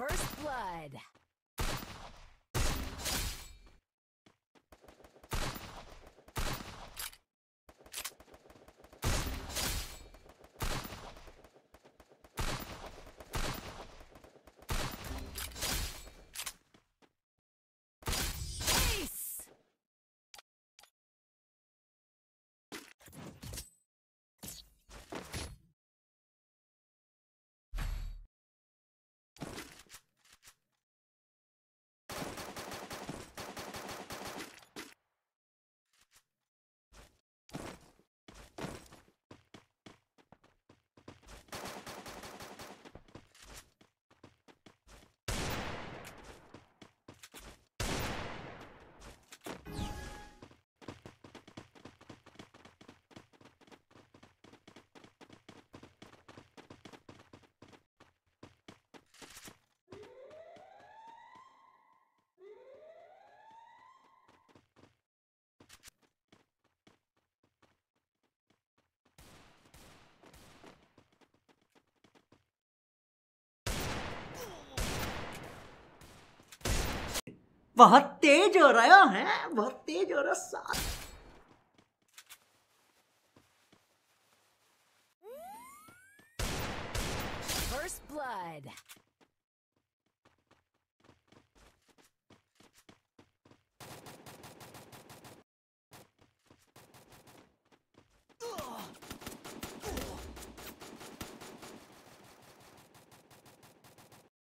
First blood. बहुत तेज हो रहा है बहुत तेज हो रहा साथ First blood.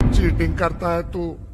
चीटिंग करता है तू।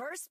First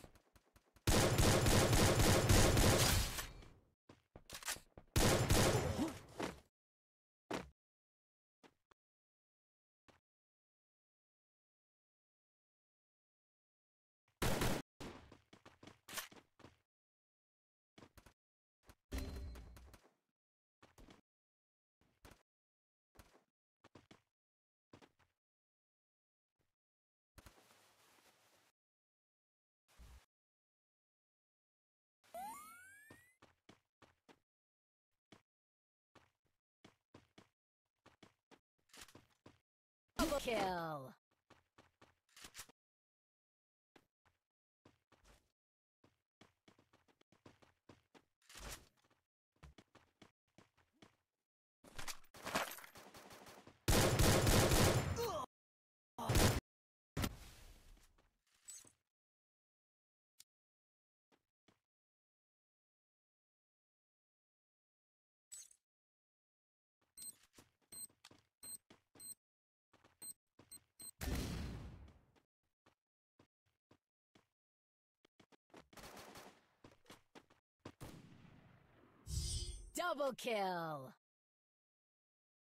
Kill. Double kill.